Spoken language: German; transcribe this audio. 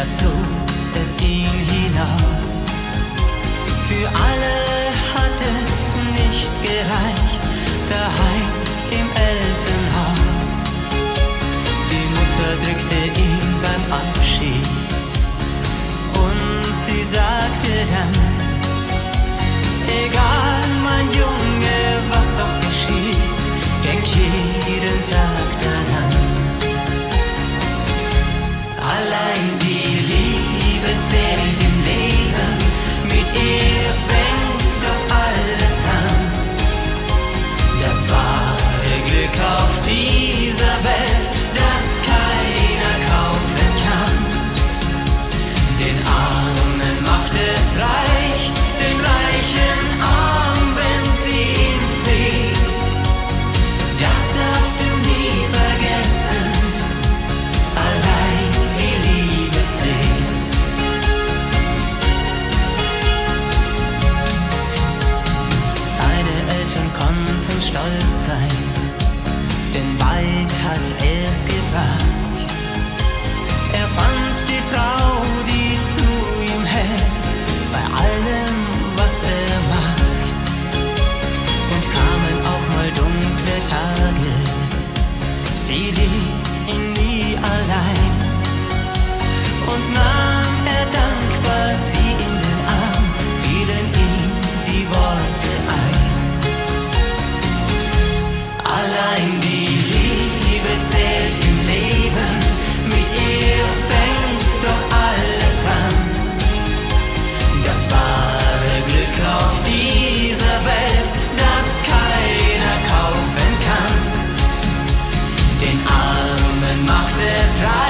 er zog es ging hinaus. Für alle in desire